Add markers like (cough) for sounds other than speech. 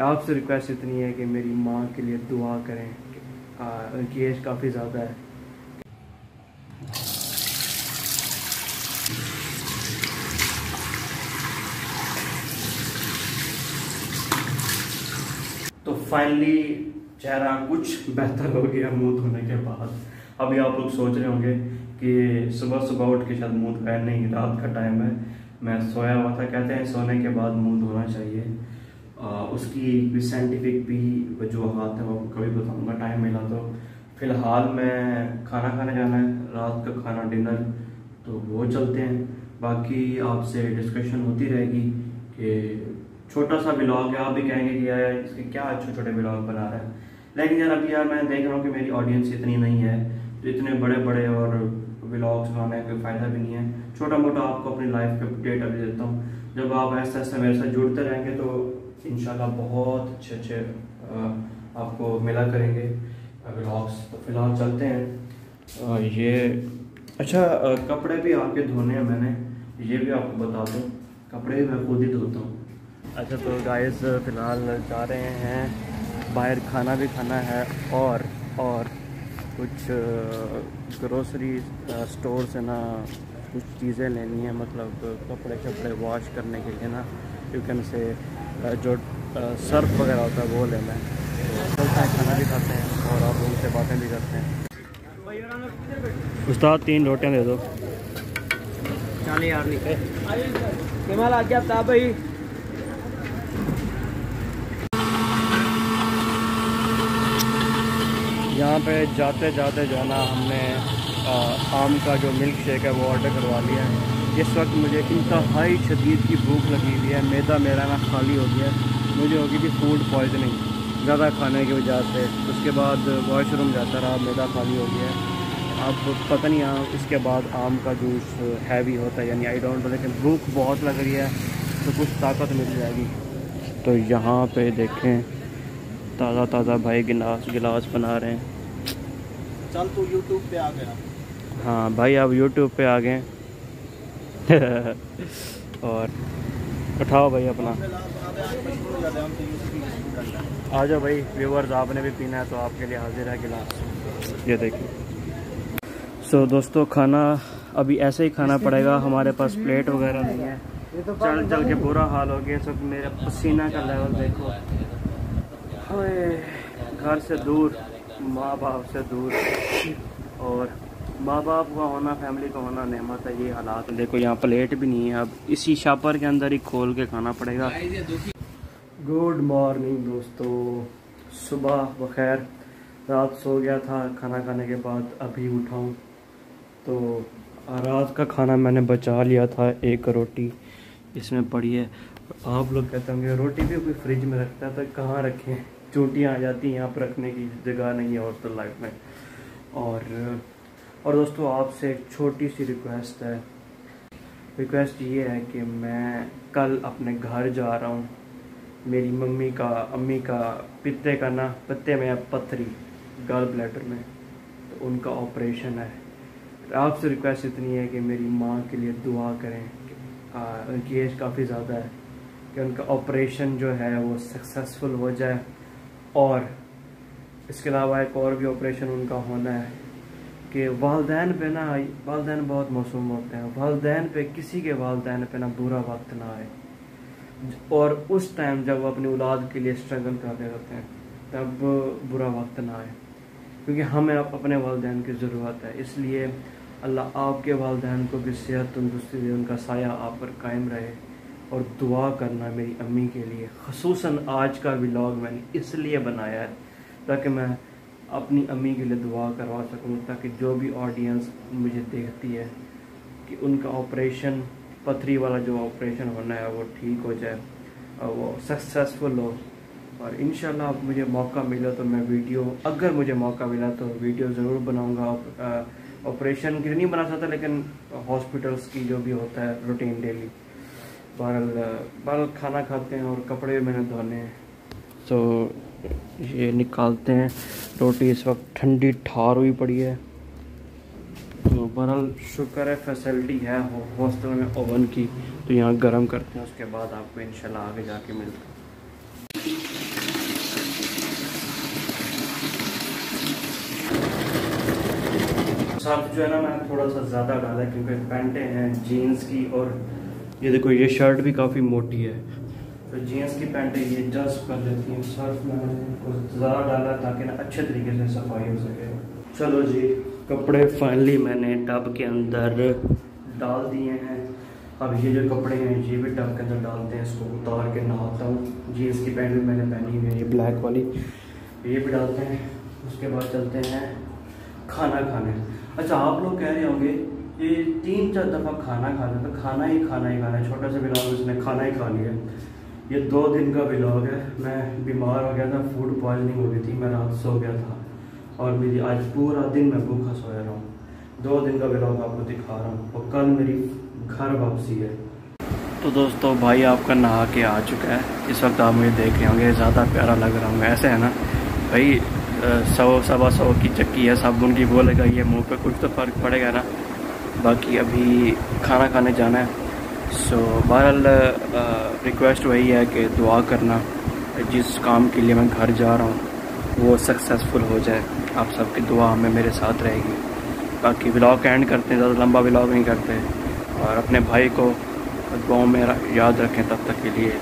आपसे रिक्वेस्ट इतनी है कि मेरी माँ के लिए दुआ करें उनकी एज काफ़ी ज़्यादा है। तो फाइनली चेहरा कुछ बेहतर हो गया मुँह धोने के बाद। अभी आप लोग सोच रहे होंगे कि सुबह सुबह उठ के शायद मुँह धोया नहीं, रात का टाइम है। मैं सोया हुआ था, कहते हैं सोने के बाद मुँह धोना चाहिए। आ, उसकी भी साइंटिफिक भी वजूहत है वो कभी बताऊँगा टाइम मिला तो। फ़िलहाल मैं खाना खाने जाना है रात का खाना डिनर तो वो चलते हैं। बाकी आपसे डिस्कशन होती रहेगी कि छोटा सा ब्लॉग है आप भी कहेंगे कि यार इसके क्या अच्छे छोटे ब्लॉग बना रहे हैं। लेकिन यार अभी यार मैं देख रहा हूँ कि मेरी ऑडियंस इतनी नहीं है तो इतने बड़े बड़े और ब्लॉग्स बनाने का कोई फ़ायदा भी नहीं है। छोटा मोटा आपको अपनी लाइफ पे अपडेट अभी देता हूँ। जब आप ऐसे ऐसे मेरे साथ जुड़ते रहेंगे तो इंशाल्लाह बहुत अच्छे अच्छे आपको मिला करेंगे। ब्लॉग्स तो फ़िलहाल चलते हैं। ये अच्छा कपड़े भी आपके धोने हैं मैंने। ये भी आपको बता दूँ, कपड़े भी मैं खुद ही धोता हूँ। अच्छा तो गाइस फ़िलहाल जा रहे हैं। बाहर खाना भी खाना है और और कुछ ग्रोसरी स्टोर से ना। कुछ चीज़ें लेनी है मतलब कपड़े कपड़े वॉश करने के लिए ना यू कैन से जो सर्फ वगैरह होता है वो लेना है चलते हैं खाना भी खाते हैं और आप उनसे बातें भी करते हैं। उस्ताद तीन रोटियाँ दे दो। चल यार निकले। आ गया था भाई। यहाँ पे जाते जाते जो है ना हमने आम का जो मिल्क शेक है वो ऑर्डर करवा लिया है। इस वक्त मुझे इंतहाई शदीद की भूख लगी हुई है। मैदा मेरा ना खाली हो गया मुझे होगी थी फ़ूड पॉइजनिंग ज़्यादा खाने की वजह से। उसके बाद वॉशरूम जाता रहा। मैदा खाली हो गया अब पता नहीं यहाँ इसके बाद आम का जूस हैवी होता है यानी आई डोंट लेकिन भूख बहुत लग रही है तो कुछ ताकत मिल जाएगी। तो यहाँ पे देखें ताज़ा ताज़ा भाई गिलास गिलास बना रहे हैं। चल तू यूट्यूब पे आ गया। हाँ भाई आप यूट्यूब पे आ गए (laughs) और उठाओ भाई अपना। आ जाओ भाई व्यूवर्स आपने भी पीना है तो आपके लिए हाजिर है गिलास। ये देखिए। सो so, दोस्तों खाना अभी ऐसे ही खाना पड़ेगा हमारे पास प्लेट वगैरह नहीं है। चल चल के बुरा हाल हो गया सब मेरा पसीना का लेवल देखो। घर से दूर माँ बाप से दूर। और माँ बाप का होना, फैमिली का होना नेमत है, ये हालात। देखो, यहाँ प्लेट भी नहीं है अब। इसी शापर के अंदर ही खोल के खाना पड़ेगा। गुड मॉर्निंग दोस्तों। सुबह बखैर, रात सो गया था खाना खाने के बाद, अभी उठाऊँ। तो रात का खाना मैंने बचा लिया था, एक रोटी। इसमें पड़ी है, आप लोग कहते होंगे, रोटी भी कोई फ्रिज में रखता है तो कहाँ रखें? चूटियाँ आ जाती हैं यहाँ पर रखने की, जगह नहीं है हॉस्टल लाइफ में। और और दोस्तों, आपसे एक छोटी सी रिक्वेस्ट है। रिक्वेस्ट ये है कि मैं कल अपने घर जा रहा हूँ। मेरी मम्मी का, अम्मी का पित्ते का ना पत्ते में पत्थरी गल ब्लैडर में। तो उनका ऑपरेशन है। आपसे रिक्वेस्ट इतनी है कि मेरी माँ के लिए दुआ करें उनकी एज काफ़ी ज़्यादा है, कि उनका ऑपरेशन जो है वो सक्सेसफुल हो जाए। और इसके अलावा एक और भी ऑपरेशन उनका होना है कि वालदेन पे ना, वालदेन बहुत मासूम होते हैं। वालदेन पे किसी के वालदेन पे ना बुरा वक्त ना आए। और उस टाइम जब वो अपनी औलाद के लिए स्ट्रगल कर रहे होते हैं, तब बुरा वक्त ना आए। क्योंकि हमें अपने वालदेन की ज़रूरत है। इसलिए अल्लाह आपके वालदेन को भी सेहत तंदुरुस्ती दे, उनका साया आप पर कायम रहे। और दुआ करना मेरी अम्मी के लिए। खसूस आज का व्लॉग मैंने इसलिए बनाया है ताकि मैं अपनी अम्मी के लिए दुआ करवा सकूँ, ताकि जो भी ऑडियंस मुझे देखती है कि उनका ऑपरेशन पथरी वाला जो ऑपरेशन होना है, वो ठीक हो जाए और वो सक्सेसफुल हो। और इन आप मुझे मौका मिला तो मैं वीडियो, अगर मुझे मौका मिला तो वीडियो ज़रूर बनाऊँगा। ऑपरेशन की नहीं बना सकता, लेकिन हॉस्पिटल्स की जो भी होता है रूटीन डेली बहरल बहर खाना खाते हैं और कपड़े मैंने धोने तो ये निकालते हैं। रोटी इस वक्त ठंडी ठार हुई पड़ी है। तो बहरल शुक्र है फैसिलिटी है हॉस्टल में ओवन की। तो यहाँ गर्म करते हैं, उसके बाद आपको इंशाल्लाह आगे जाके के हैं। जो है ना, मैंने थोड़ा सा ज़्यादा डाला क्योंकि पैंटें हैं जीन्स की और ये देखो ये शर्ट भी काफ़ी मोटी है। तो जीन्स की पैंटें ये जस्ट कर देती हैं। सर्फ मैंने कुछ ज़्यादा डाला ताकि ना अच्छे तरीके से सफ़ाई हो सके। चलो जी कपड़े फाइनली मैंने टब के अंदर डाल दिए हैं। अब ये जो कपड़े हैं ये भी टब के अंदर डालते हैं। इसको उतार के नहाता हूँ। जीन्स की पैंट भी मैंने पहनी हुई है ये ब्लैक वाली। ये भी डालते हैं। उसके बाद चलते हैं खाना खाने। अच्छा आप लोग कह रहे होंगे ये तीन चार दफ़ा खाना खा तो खाना ही खाना ही खाना है। छोटा सा बिलॉग उसने खाना ही खा लिया। ये दो दिन का बिलॉग है। मैं बीमार हो गया था फ़ूड पॉइजनिंग हो गई थी, मैं रात सो गया था। और मेरी आज पूरा दिन मैं भूखा सोया रहा हूँ। दो दिन का बिलॉग आपको दिखा रहा हूँ और कल मेरी घर वापसी है। तो दोस्तों, भाई आपका नहा के आ चुका है। इस वक्त आप मुझे देख रहे होंगे, ज़्यादा प्यारा लग रहा हूँ। ऐसे है ना, भाई सौ, सवा सौ की चक्की है, साबुन की वो लगाई है, मुँह पे कुछ तो फ़र्क पड़ेगा ना। बाकी अभी खाना खाने जाना है। सो बहरहाल रिक्वेस्ट वही है कि दुआ करना जिस काम के लिए मैं घर जा रहा हूँ, वो सक्सेसफुल हो जाए। आप सबकी दुआ हमें मेरे साथ रहेगी। बाकी ब्लॉग एंड करते हैं, ज़्यादा लंबा ब्लॉग नहीं करते। और अपने भाई को गाँव में याद रखें तब तक के लिए।